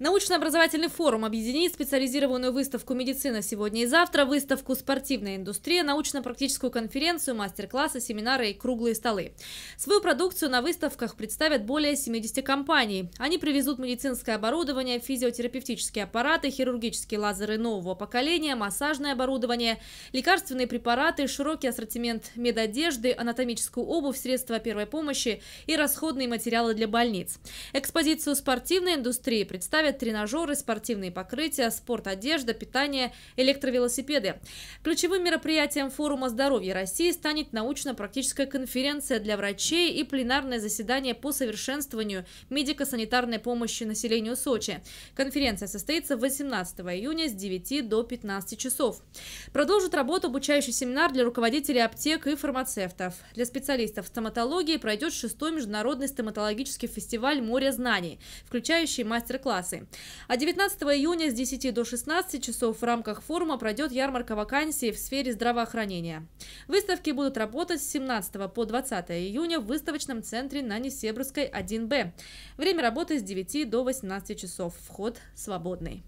Научно-образовательный форум объединит специализированную выставку «Медицина сегодня и завтра», выставку «Спортивная индустрия», научно-практическую конференцию, мастер-классы, семинары и круглые столы. Свою продукцию на выставках представят более 70 компаний. Они привезут медицинское оборудование, физиотерапевтические аппараты, хирургические лазеры нового поколения, массажное оборудование, лекарственные препараты, широкий ассортимент медодежды, анатомическую обувь, средства первой помощи и расходные материалы для больниц. Экспозицию спортивной индустрии представят представят тренажеры, спортивные покрытия, спорт-одежда, питание, электровелосипеды. Ключевым мероприятием форума здоровья России станет научно-практическая конференция для врачей и пленарное заседание по совершенствованию медико-санитарной помощи населению Сочи. Конференция состоится 18 июня с 9 до 15 часов. Продолжит работу обучающий семинар для руководителей аптек и фармацевтов. Для специалистов стоматологии пройдет шестой международный стоматологический фестиваль «Море знаний», включающий мастер-классы. А 19 июня с 10 до 16 часов в рамках форума пройдет ярмарка вакансий в сфере здравоохранения. Выставки будут работать с 17 по 20 июня в выставочном центре на Несебрской 1Б. Время работы с 9 до 18 часов. Вход свободный.